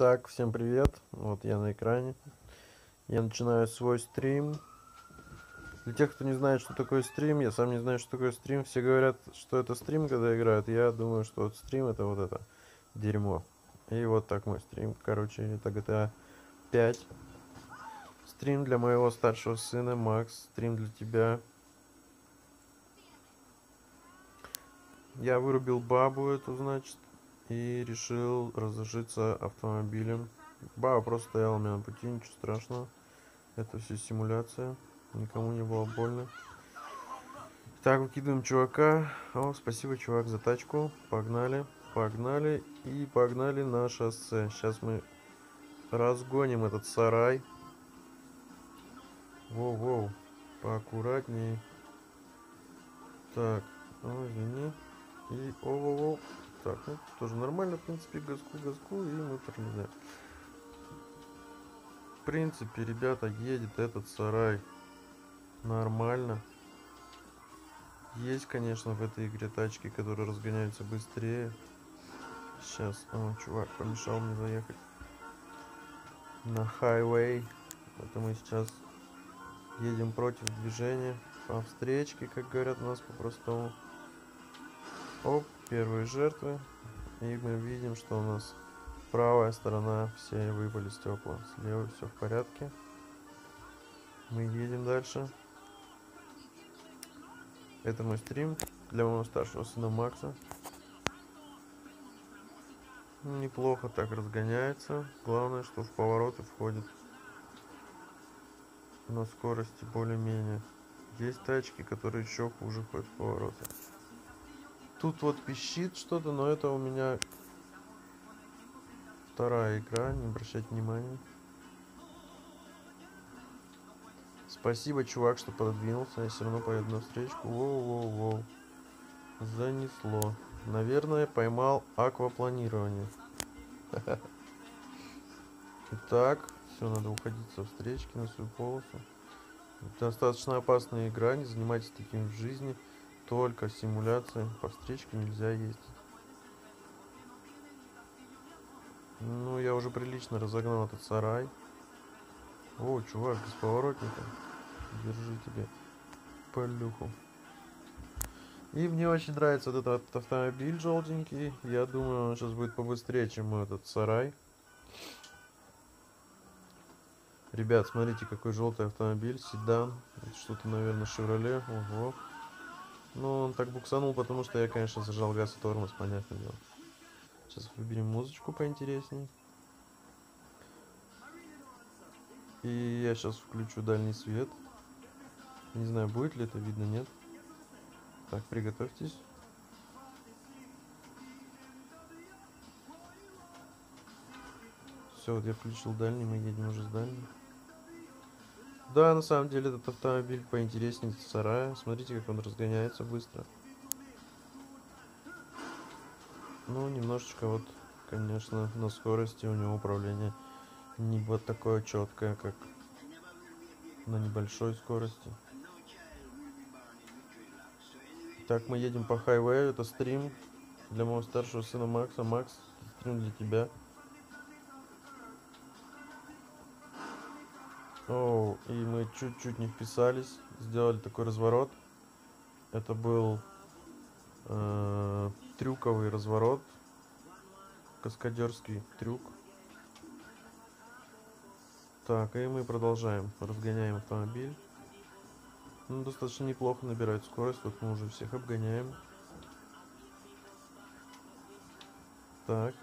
Так, всем привет. Вот я на экране. Я начинаю свой стрим. Для тех, кто не знает, что такое стрим, я сам не знаю, что такое стрим. Все говорят, что это стрим, когда играют. Я думаю, что вот стрим это вот это дерьмо. И вот так мой стрим. Короче, это GTA 5. Стрим для моего старшего сына, Макс. Стрим для тебя. Я вырубил бабу эту, значит и решил разжиться автомобилем. Баба просто стояла у меня на пути, ничего страшного. Это все симуляция, никому не было больно. Так, выкидываем чувака. О, спасибо, чувак, за тачку. Погнали, погнали и погнали на шоссе. Сейчас мы разгоним этот сарай. Воу-воу, поаккуратнее. Так, о, извини. И о-воу-воу. Так, ну тоже нормально, в принципе, газку, газку, и мы пролезаем. В принципе, ребята, едет этот сарай нормально. Есть, конечно, в этой игре тачки, которые разгоняются быстрее. Сейчас, о, чувак помешал мне заехать на хайвей. Это сейчас едем против движения по встречке, как говорят у нас по-простому. Оп, первые жертвы. И мы видим, что у нас правая сторона все выпали стекла. Слева все в порядке. Мы едем дальше. Это мой стрим для моего старшего сына Макса. Неплохо так разгоняется. Главное, что в повороты входит на скорости более-менее. Есть тачки, которые еще хуже ходят в повороты. Тут вот пищит что-то, но это у меня вторая игра, не обращайте внимания. Спасибо, чувак, что пододвинулся. Я все равно поеду на встречку. Воу-воу-воу. Занесло. Наверное, поймал аквапланирование. Итак, все, надо уходить со встречки на свою полосу. Достаточно опасная игра, не занимайтесь таким в жизни только симуляция. По встречке нельзя ездить. Ну, я уже прилично разогнал этот сарай. О, чувак, без поворотника. Держи тебе полюху. И мне очень нравится вот этот автомобиль желтенький. Я думаю, он сейчас будет побыстрее, чем этот сарай. Ребят, смотрите, какой желтый автомобиль, седан. Что-то, наверное, Шевроле. Ого. Ну, он так буксанул, потому что я, конечно, зажал газ и тормоз, понятное дело. Сейчас выберем музычку поинтересней. И я сейчас включу дальний свет. Не знаю, будет ли это видно, нет. Так, приготовьтесь. Все, вот я включил дальний, мы едем уже с дальним. Да, на самом деле этот автомобиль поинтереснее сарая. Смотрите, как он разгоняется быстро. Ну, немножечко вот, конечно, на скорости у него управление не вот такое четкое, как на небольшой скорости. Так, мы едем по хайвею. Это стрим для моего старшего сына Макса. Макс, стрим для тебя. Оу, и мы чуть-чуть не вписались, сделали такой разворот. Это был э, трюковый разворот, каскадерский трюк. Так, и мы продолжаем, разгоняем автомобиль. Ну, достаточно неплохо набирает скорость, вот мы уже всех обгоняем. Так.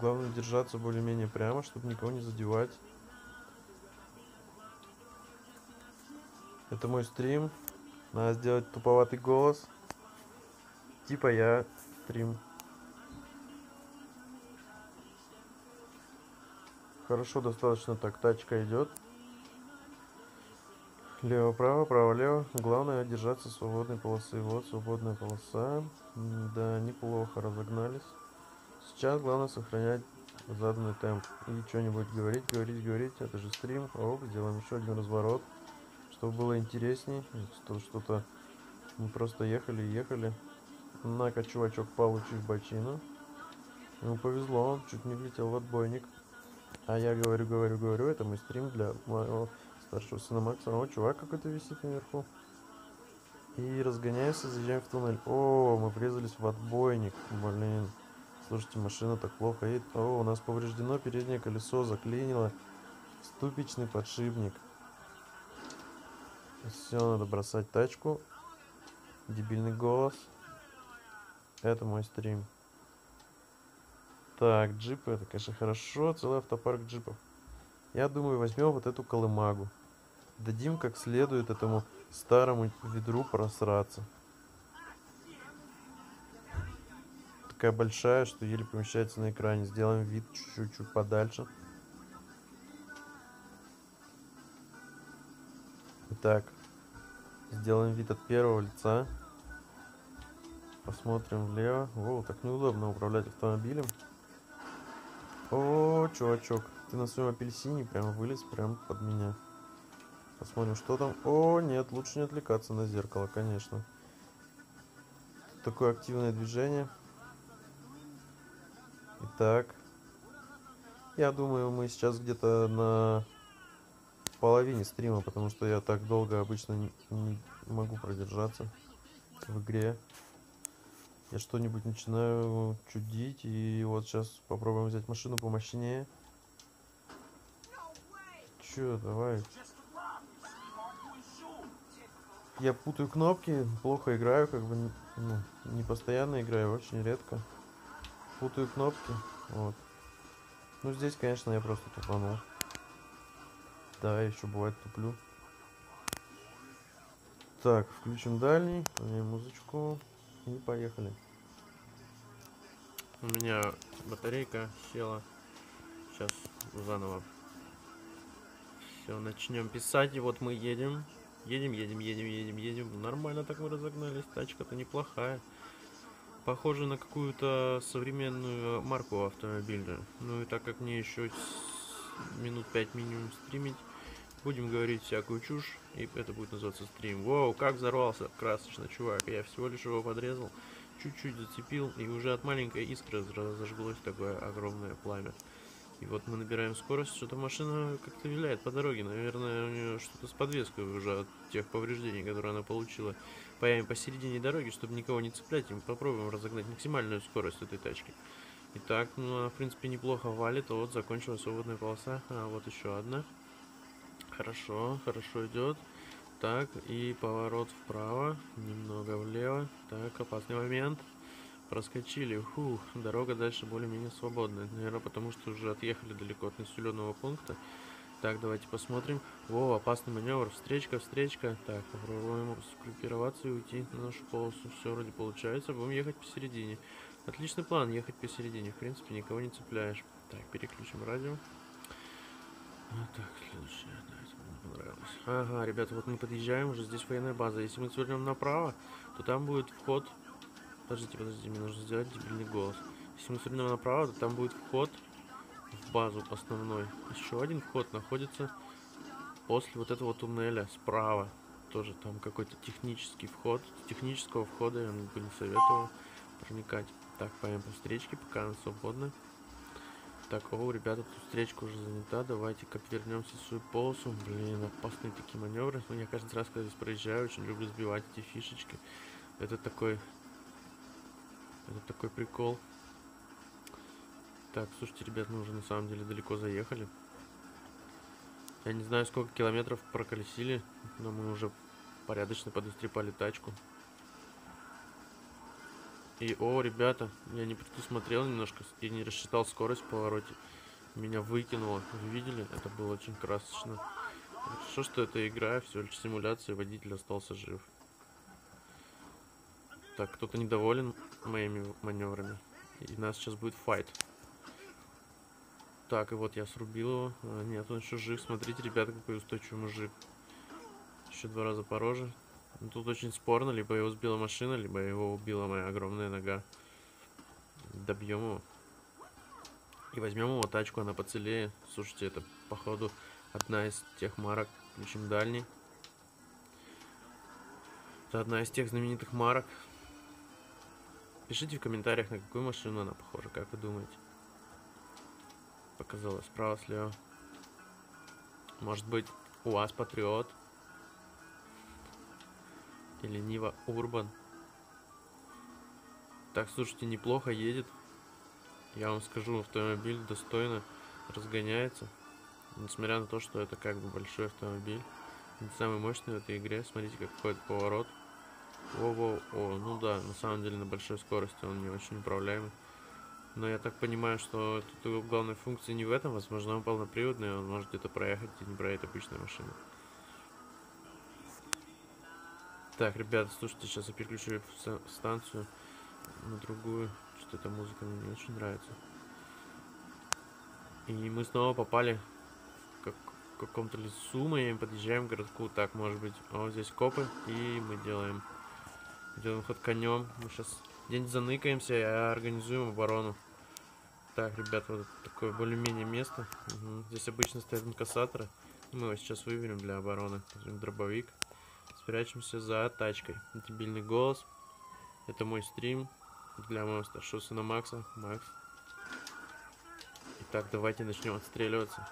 Главное держаться более-менее прямо, чтобы никого не задевать. Это мой стрим. Надо сделать туповатый голос. Типа я стрим. Хорошо, достаточно так. Тачка идет. Лево-право, право-лево. Главное держаться свободной полосы. Вот свободная полоса. Да, неплохо разогнались. Сейчас главное сохранять заданный темп. И что-нибудь говорить, говорить, говорить. Это же стрим. Оп, сделаем еще один разворот чтобы было интересней, что что-то мы просто ехали и ехали. На-ка, чувачок, получив бочину. Ему повезло, он чуть не влетел в отбойник. А я говорю, говорю, говорю, это мой стрим для моего старшего сына Макса. О, чувак какой-то висит наверху. И разгоняемся, заезжаем в туннель. О, мы врезались в отбойник. Блин. Слушайте, машина так плохо едет. О, у нас повреждено переднее колесо, заклинило. Ступичный подшипник. Все, надо бросать тачку. Дебильный голос. Это мой стрим. Так, джипы, это, конечно, хорошо. Целый автопарк джипов. Я думаю, возьмем вот эту колымагу. Дадим как следует этому старому ведру просраться. Такая большая, что еле помещается на экране. Сделаем вид чуть-чуть подальше. Итак, сделаем вид от первого лица. Посмотрим влево. О, так неудобно управлять автомобилем. О, чувачок, ты на своем апельсине прямо вылез прямо под меня. Посмотрим, что там. О, нет, лучше не отвлекаться на зеркало, конечно. Такое активное движение. Итак. Я думаю, мы сейчас где-то на половине стрима, потому что я так долго обычно не, могу продержаться в игре. Я что-нибудь начинаю чудить, и вот сейчас попробуем взять машину помощнее. Чё, давай. Я путаю кнопки, плохо играю, как бы ну, не постоянно играю, очень редко. Путаю кнопки, вот. Ну здесь, конечно, я просто тупанул. Да, еще бывает туплю. Так, включим дальний, музычку и поехали. У меня батарейка села. Сейчас заново. Все, начнем писать. И вот мы едем. Едем, едем, едем, едем, едем. Нормально так мы разогнались. Тачка-то неплохая. Похоже на какую-то современную марку автомобиля. Ну и так как мне еще минут 5 минимум стримить, будем говорить всякую чушь. И это будет называться стрим. Воу, как взорвался красочно, чувак. Я всего лишь его подрезал. Чуть-чуть зацепил. И уже от маленькой искры зажглось такое огромное пламя. И вот мы набираем скорость, что-то машина как-то виляет по дороге. Наверное, у нее что-то с подвеской уже от тех повреждений, которые она получила. Появим посередине дороги, чтобы никого не цеплять, и мы попробуем разогнать максимальную скорость этой тачки. Итак, ну в принципе неплохо валит, вот закончилась свободная полоса, а вот еще одна. Хорошо, хорошо идет. Так, и поворот вправо, немного влево. Так, опасный момент. Проскочили. Фух, дорога дальше более-менее свободная. Наверное, потому что уже отъехали далеко от населенного пункта. Так, давайте посмотрим. О, опасный маневр. Встречка, встречка. Так, попробуем сгруппироваться и уйти на нашу полосу. Все вроде получается. Будем ехать посередине. Отличный план, ехать посередине. В принципе, никого не цепляешь. Так, переключим радио. Понравилось. Ага, ребята, вот мы подъезжаем, уже здесь военная база. Если мы свернем направо, то там будет вход Подождите, подождите, мне нужно сделать дебильный голос. Если мы свернем направо, то там будет вход в базу основной. Еще один вход находится после вот этого туннеля справа. Тоже там какой-то технический вход. Технического входа я бы не советовал проникать. Так, пойдем по встречке, пока она свободна. Так, о, ребята, тут встречка уже занята. Давайте-ка вернемся в свою полосу. Блин, опасные такие маневры. Ну, я каждый раз, когда здесь проезжаю, очень люблю сбивать эти фишечки. Это такой это такой прикол. Так, слушайте, ребят, мы уже на самом деле далеко заехали. Я не знаю, сколько километров проколесили, но мы уже порядочно подострепали тачку. И, о, ребята, я не предусмотрел немножко и не рассчитал скорость в повороте. Меня выкинуло. Вы видели? Это было очень красочно. Хорошо, что это игра, всего лишь симуляция, водитель остался жив. Так, кто-то недоволен моими маневрами. И нас сейчас будет файт. Так, и вот я срубил его. А, нет, он еще жив. Смотрите, ребята, какой устойчивый мужик. Еще два раза по роже. Ну, тут очень спорно. Либо его сбила машина, либо его убила моя огромная нога. Добьем его. И возьмем его тачку, она поцелее. Слушайте, это, походу, одна из тех марок. Включим дальний. Это одна из тех знаменитых марок. Пишите в комментариях, на какую машину она похожа, как вы думаете. Показалось справа, слева. Может быть, у вас Патриот? Или Нива Урбан? Так, слушайте, неплохо едет. Я вам скажу, автомобиль достойно разгоняется. Несмотря на то, что это как бы большой автомобиль. Не самый мощный в этой игре. Смотрите, как ходит поворот. Во-во, о, ну да, на самом деле на большой скорости он не очень управляемый. Но я так понимаю, что тут главная функция не в этом, возможно, он полноприводный, он может где-то проехать и не проедет обычная машина. Так, ребята, слушайте, сейчас я переключу станцию на другую. Что эта музыка мне не очень нравится. И мы снова попали в как каком-то лесу, мы подъезжаем к городку. Так, может быть, о, здесь копы, и мы делаем Делаем ход конем. Мы сейчас день заныкаемся и организуем оборону. Так, ребят, вот такое более-менее место. Угу. Здесь обычно стоят инкассаторы. Мы его сейчас выберем для обороны. Дробовик. Спрячемся за тачкой. Дебильный голос. Это мой стрим для моего старшего сына Макса. Макс. Итак, давайте начнем отстреливаться.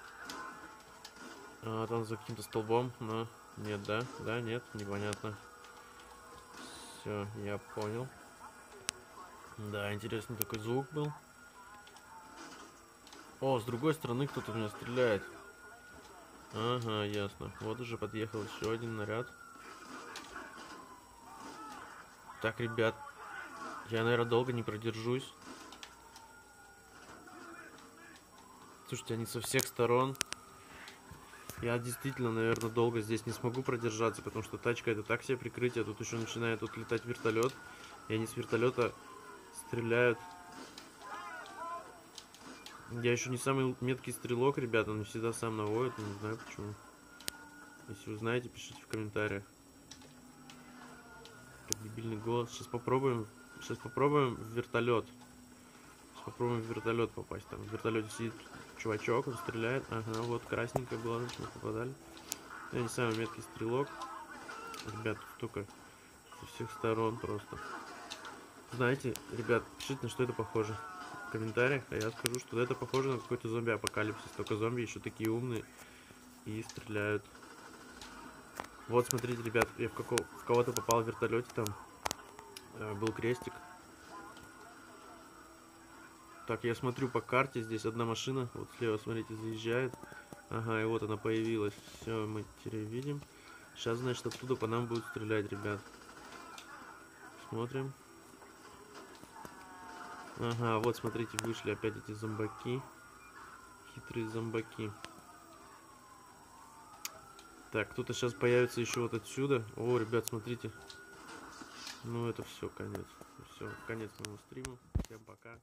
А, он за каким-то столбом, но нет, да? Да, нет, непонятно. Все, я понял. Да, интересный такой звук был. О, с другой стороны кто-то меня стреляет. Ага, ясно. Вот уже подъехал еще один наряд. Так, ребят. Я, наверное, долго не продержусь. Слушайте, они со всех сторон. Я действительно, наверное, долго здесь не смогу продержаться, потому что тачка это так себе прикрытие. Тут еще начинает тут летать вертолет. И они с вертолета стреляют. Я еще не самый меткий стрелок, ребята, он всегда сам наводит, не знаю почему. Если вы знаете, пишите в комментариях. Дебильный голос. Сейчас попробуем. Сейчас попробуем в вертолет. Сейчас попробуем в вертолет попасть. Там в вертолете сидит чувачок, он стреляет. Ага, вот красненькая была, мы попадали. Я не самый меткий стрелок. Ребят, столько со всех сторон просто. Знаете, ребят, пишите, на что это похоже в комментариях, а я скажу, что это похоже на какой-то зомби-апокалипсис. Только зомби еще такие умные и стреляют. Вот, смотрите, ребят, я в, какого, в кого-то попал в вертолете, там э, был крестик. Так, я смотрю по карте, здесь одна машина, вот слева, смотрите, заезжает. Ага, и вот она появилась. Все, мы теперь видим. Сейчас, значит, оттуда по нам будут стрелять, ребят. Смотрим. Ага, вот, смотрите, вышли опять эти зомбаки. Хитрые зомбаки. Так, кто-то сейчас появится еще вот отсюда. О, ребят, смотрите. Ну, это все, конец. Все, конец моему стриму. Всем пока.